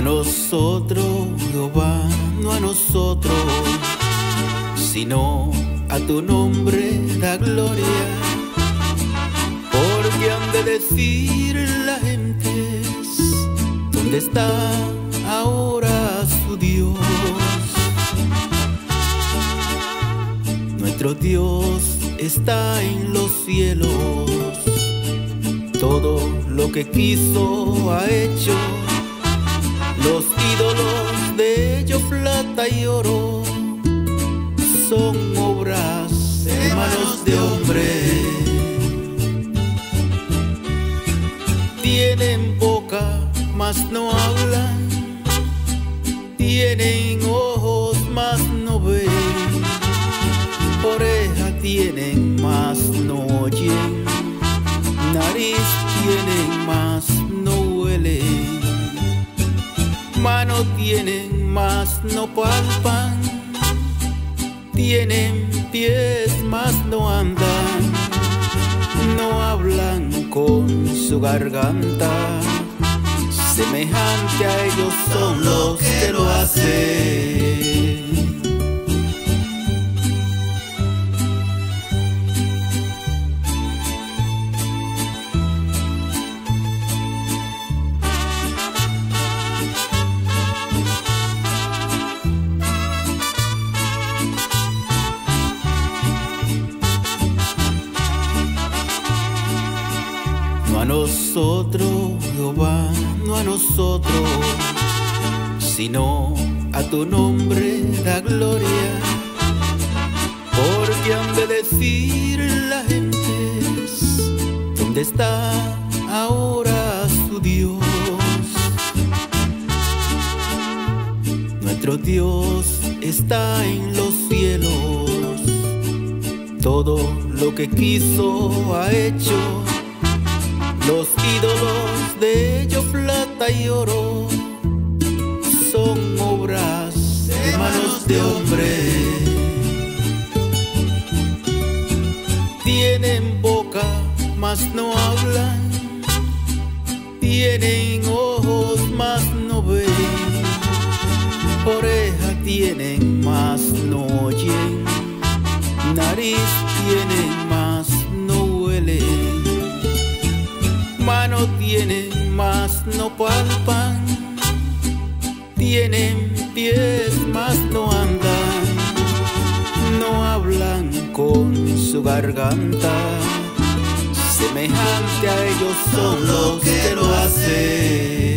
a nosotros, Jehová, no a nosotros, sino a tu nombre da gloria. Porque han de decir la gente, ¿dónde está ahora su Dios? Nuestro Dios está en los cielos, todo lo que quiso ha hecho los ídolos de ellos plata y oro son obras de manos de hombre. Tienen boca, mas no hablan. Tienen ojos, mas no ven. Oreja tienen, mas no oyen. Nariz tienen, mas Mano tienen, mas no palpan. Tienen pies, mas no andan. No hablan con su garganta. Semejante a ellos son los que lo hacen. Nosotros, Jehová, no a nosotros, sino a tu nombre da gloria. Porque han de decir la gente, ¿dónde está ahora su Dios? Nuestro Dios está en los cielos, todo lo que quiso ha hecho los ídolos de ellos plata y oro son obras de manos de hombre. Tienen boca, mas no hablan. Tienen ojos, mas no ven. Oreja tienen, mas no oyen. Nariz tienen, mano tienen, mas no palpan. Tienen pies, mas no andan. No hablan con su garganta. Semejante a ellos son los que lo hacen.